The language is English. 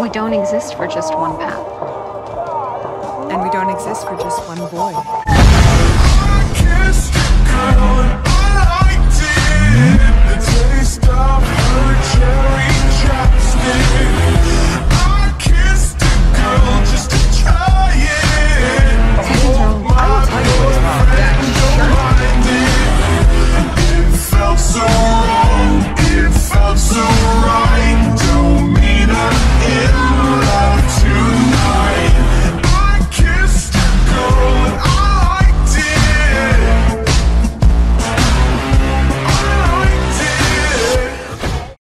We don't exist for just one path. And we don't exist for just one boy.